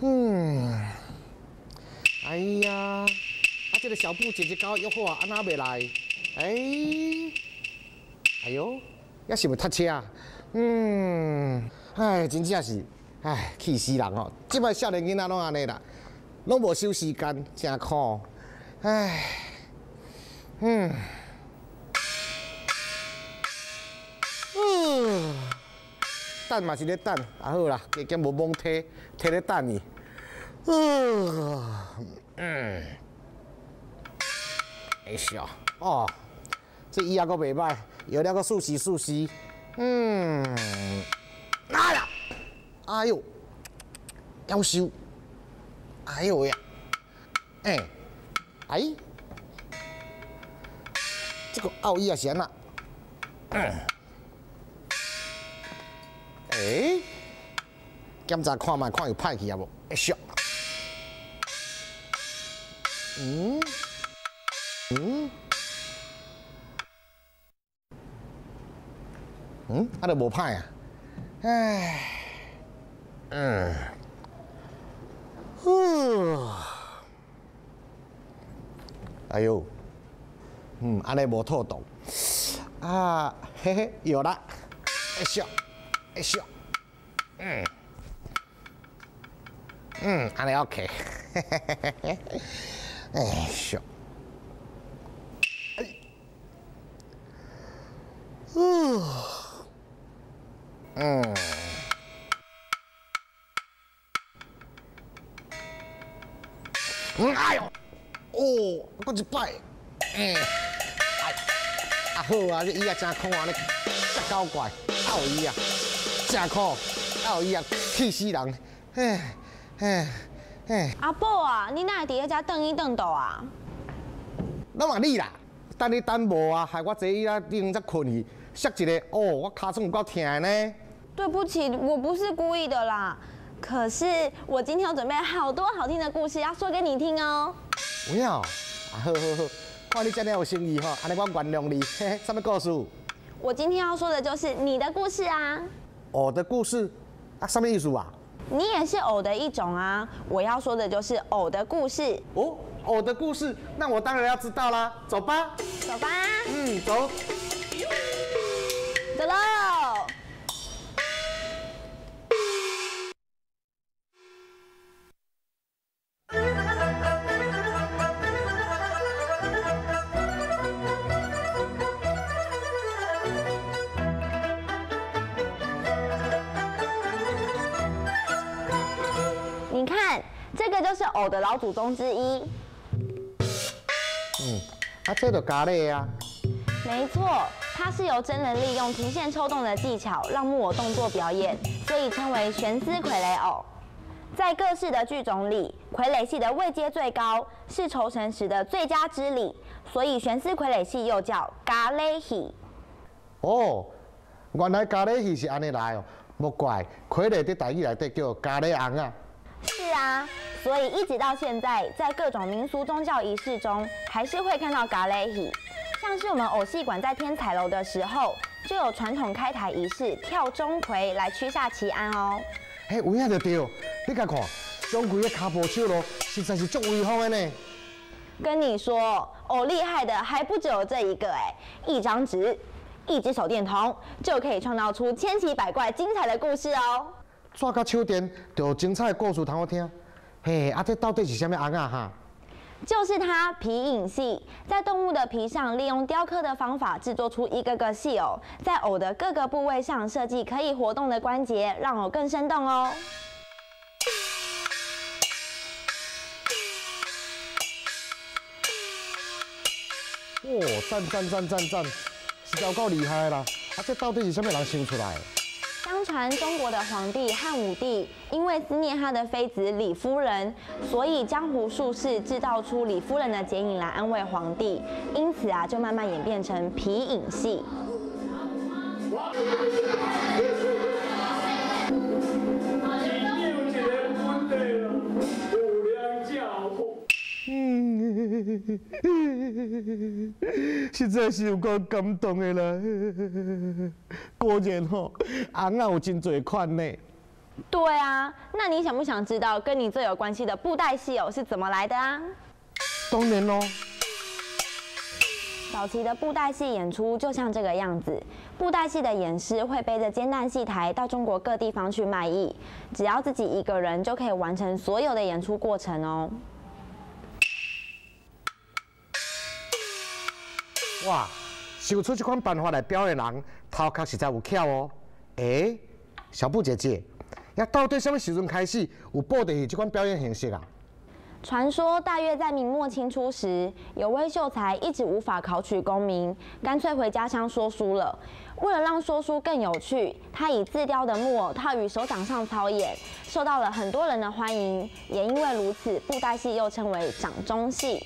嗯，哎呀，啊，这个小布姐姐跟约好啊，安那未来？哎，哎呦，还是袂塞车啊？嗯，哎，真正是，哎，气死人哦！即摆少年囡仔拢安尼啦，拢无收时间，真苦，哎，嗯。等嘛是咧等，啊好啦，加减无蒙梯，梯咧等伊。嗯，嗯，哎呀，哦，这衣也阁袂歹，有了个熟悉熟悉。嗯，哎呀，哎呦，夭寿，哎呦呀，哎。哎，这个奥义啊，闲了。哎，检查看卖，看有歹去啊无？哎咻。嗯，嗯，嗯，啊，都无歹啊。哎，嗯，呼。哎呦，嗯，安尼无透动，啊，嘿嘿，有了，哎咻，哎咻，嗯，嗯，安尼 OK，嘿嘿嘿嘿嘿，哎咻，哎，嗯，嗯，嗯，哎呦。哦，搁一摆，哎，啊好啊，这伊啊真苦啊，咧真搞怪，奥伊啊，真苦，奥伊啊，气死人，嘿，嘿，嘿。阿宝啊，你哪会伫遐只等伊等到啊？那嘛你啦，等你等无啊，害我坐伊啊，顶才困去，摔一个，哦，我脚肿有够疼呢。对不起，我不是故意的啦。可是我今天有准备好多好听的故事要说给你听哦。有影，啊好好好，看你这么有心意吼，安尼我原谅你。嘿嘿，什么故事？我今天要说的就是你的故事啊。我的故事？啊，什么意思啊？你也是偶的一种啊。我要说的就是偶的故事。哦，偶的故事，那我当然要知道啦。走吧。走吧。嗯，走。走喽。个就是藕的老祖宗之一。嗯，啊，这个咖喱啊。没错，它是由真人利用提线抽动的技巧让木偶动作表演，所以称为悬丝傀儡偶。在各式的剧种里，傀儡戏的位阶最高，是酬神时的最佳之礼，所以悬丝傀儡戏又叫咖喱戏。哦，原来咖喱戏是安尼来哦，莫怪傀儡的台语内底叫咖喱昂啊。是啊。所以一直到现在，在各种民俗宗教仪式中，还是会看到嘎雷戏。像是我们偶戏馆在天彩楼的时候，就有传统开台仪式跳钟馗来驱煞祈安哦。嘿，有影就对，你看看钟馗的卡步手咯，实在是足威风的呢。跟你说，偶厉害的还不只有这一个哎，一张纸，一只手电筒，就可以创造出千奇百怪、精彩的故事哦。抓到手电，就有精彩的故事通好听。嘿，啊，这到底是什么红啊？哈，就是它皮影戏，在动物的皮上利用雕刻的方法制作出一个个戏偶，在偶的各个部位上设计可以活动的关节，让偶更生动哦。哇，赞赞赞赞赞，是够够厉害啦！啊，这到底是什么人想出来？相传中国的皇帝汉武帝因为思念他的妃子李夫人，所以江湖术士制造出李夫人的剪影来安慰皇帝，因此啊，就慢慢演变成皮影戏。实在是有够感动的啦！果然吼，红啊有真侪款呢。对啊，那你想不想知道跟你最有关系的布袋戏偶是怎么来的啊？当然咯。早期的布袋戏演出就像这个样子，布袋戏的演师会背着煎蛋戏台到中国各地方去卖艺，只要自己一个人就可以完成所有的演出过程哦。哇，想出这款办法来表演人，头壳实在有巧哦。诶，小布姐姐，那到底什么时阵开始有布袋戏这款表演形式啊？传说大约在明末清初时，有位秀才一直无法考取功名，干脆回家乡说书了。为了让说书更有趣，他以自雕的木偶套于手掌上操演，受到了很多人的欢迎。也因为如此，布袋戏又称为掌中戏。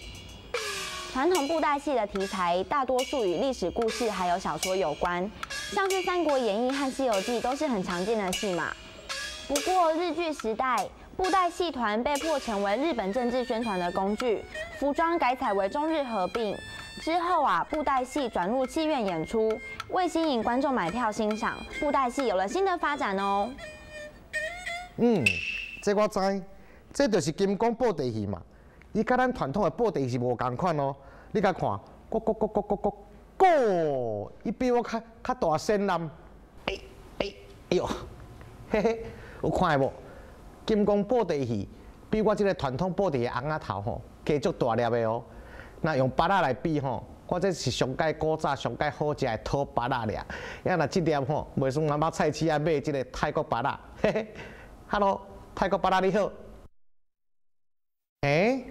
传统布袋戏的题材大多数与历史故事还有小说有关，像是《三国演义》和《西游记》都是很常见的戏码。不过日剧时代，布袋戏团被迫成为日本政治宣传的工具，服装改采为中日合并。之后啊，布袋戏转入戏院演出，为吸引观众买票欣赏，布袋戏有了新的发展哦。嗯，这我知，这就是金光布袋戏嘛。伊甲咱传统的布袋是无共款哦，你甲看，咕咕咕咕咕咕咕，伊比我较较大声啦。哎哎哎呦，嘿嘿，有看无？金光布袋戏比我即个传统布袋的红仔头吼，加足大粒的哦。那用巴拉来比吼，我这是上界古早、上界好食的土巴拉俩。要若即点吼，袂算妈妈菜市啊买即个泰国巴拉。嘿嘿，Hello，泰国巴拉你好。诶？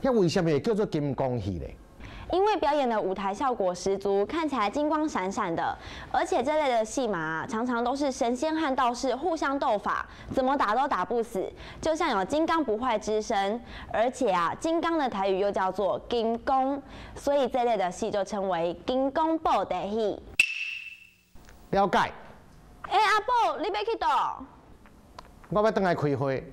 那为什么叫做金光戏呢？因为表演的舞台效果十足，看起来金光闪闪的，而且这类的戏码常常都是神仙和道士互相斗法，怎么打都打不死，就像有金刚不坏之身。而且啊，金刚的台语又叫做金公，所以这类的戏就称为金公布的戏。了解。哎，阿宝，你要去倒？我要等来开会。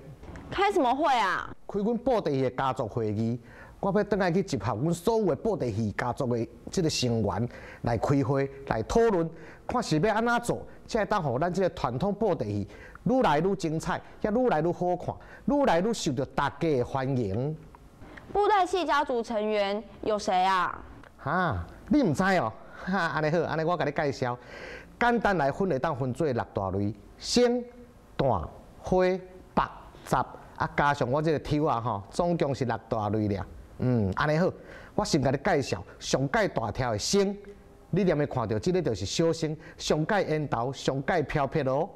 开什么会啊？开阮布袋戏的家族会议，我要等来去集合阮所有的布袋戏家族的即个成员来开会来讨论，看是要安怎做，才会当互咱即个传统布袋戏愈来愈精彩，也愈来愈好看，愈来愈受到大家的欢迎。布袋戏家族成员有谁啊？哈，你唔知哦？哈，安尼好，安尼我甲你介绍，简单来分，会当分做六大类：生、大、花、十、啊，加上我这个抽啊吼，总共是六大类俩。嗯，安尼好，我先甲你介绍上界大条的星，你连会看到，这个就是小星，上界烟头，上界飘撇哦。